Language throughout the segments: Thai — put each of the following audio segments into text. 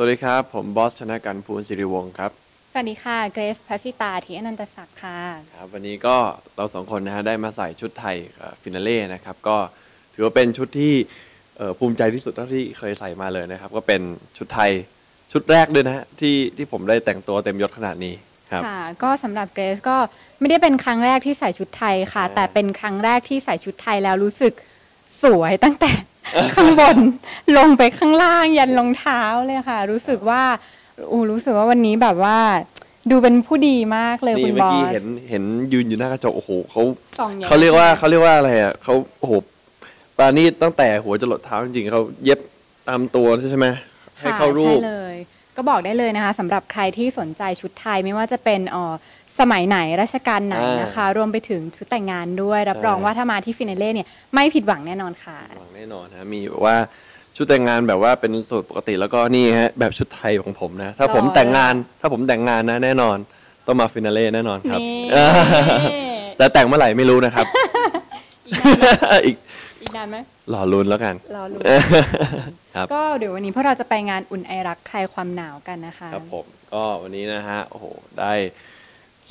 สวัสดีครับ ผมบอสชนะกันภูลศิริวงศ์ครับ สวัสดีค่ะ เกรซพัสสิตาทีอนันตศักดิ์ค่ะ ครับ วันนี้ก็เราสองคนนะฮะได้มาใส่ชุดไทยฟินาเล่นะครับ ก็ถือว่าเป็นชุดที่เอ่อภูมิใจที่สุดเท่าที่เคยใส่มาเลยนะครับ ก็เป็นชุดไทยชุดแรกด้วยนะฮะที่ที่ผมได้แต่งตัวเต็มยศขนาดนี้ครับค่ะ ก็สำหรับเกรซก็ไม่ได้เป็นครั้งแรกที่ใส่ชุดไทยค่ะอ่าแต่เป็นครั้งแรกที่ใส่ชุดไทยแล้วรู้สึกสวยตั้งแต่ ข้างบนลงไปข้างล่างยันรองเท้าเลยค่ะ รู้สึกว่าอูรู้สึกว่าวันนี้แบบว่า ดูเป็นผู้ดีมากเลยคุนี่ณเมื่บออกี้สเห็นเห็นยืนอยู่หน้ากระจกโอ้โหเขาส่องใหญ่เขาเรียกว่าเขาเรียกว่าอะไรอะเขาโอ้โหปานี่ตั้งแต่หัวจรดเท้าจริงๆเขาเย็บตามตัวใช่ไหมให้ค่ะเข้ารูปใช่เลย ก็บอกได้เลยนะคะสำหรับใครที่สนใจชุดไทยไม่ว่าจะเป็นเอ่อ สมัยไหนรัชกาลไหนนะคะ รวมไปถึงชุดแต่งงานด้วย รับรองว่าถ้ามาที่ฟินาเล่เนี่ยไม่ผิดหวังแน่นอนค่ะหวังแน่นอนนะมีแบบว่าชุดแต่งงานแบบว่าเป็นสูตรปกติแล้วก็นี่ฮะแบบชุดไทยของผมนะ ถ้าผมหล่อแต่งงานถ้าผมแต่งงานนะแน่นอน ต้องมาฟินาเล่แน่นอนครับนี่เออแต่แต่งเมื่อไหร่ไม่รู้นะครับ อีกอีกนานไหมรอลุ้นแล้วกันรอลุ้นครับก็เดี๋ยววันนี้พวกเราจะไปงานอุ่นไอรักคลายความหนาวกันนะคะ ครับผมก็วันนี้นะฮะโอ้โหได้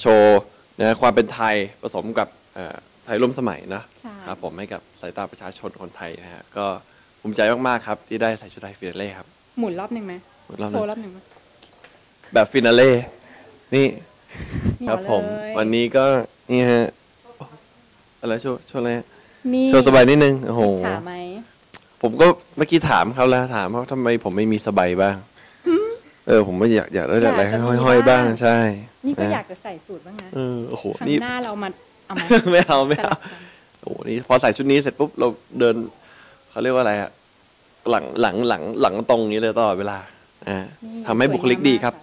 โชว์นะความเป็นไทยผสมกับเอ่อไทยร่วมสมัยนะใช่ ครับผมให้กับสายตาประชาชนคนไทยนะฮะก็ภูมิใจมากๆครับที่ได้ใส่ชุดไทย Finale ครับ หมุนรอบหนึ่งไหมหมุนรอบหโชนึ่งโชว์รอบหนึ่งไหม แบบ Finale นี่นี่ครับผม เลย วันนี้ก็นี่ฮะอะไรโชว์โชว์อะไรฮะนี่โชว์สไบนิดนึงโอ้โห อิจฉาไหมผมก็เมื่อกี้ถามเขาแล้วถามว่าทำไมผมไม่มีสไบบ้าง เออผมไม่อยากอยากได้อะไรอยากจะมีห้อยๆบ้างบ้างใช่ นี่ก็นะอยากจะใส่สูตรบ้างนะเออโอ้โหครั้งนี่หน้าเรามาเอาไหมไม่เอาไม่สเอาลับกันโอ้โหนี่พอใส่ชุดนี้เสร็จปุ๊บเราเดินเขาเรียกว่าอะไรอะหลังหลังหลังหลังตรงนี้เลยตลอดเวลาอ่านี่ทำให้บุคลิกดีครับ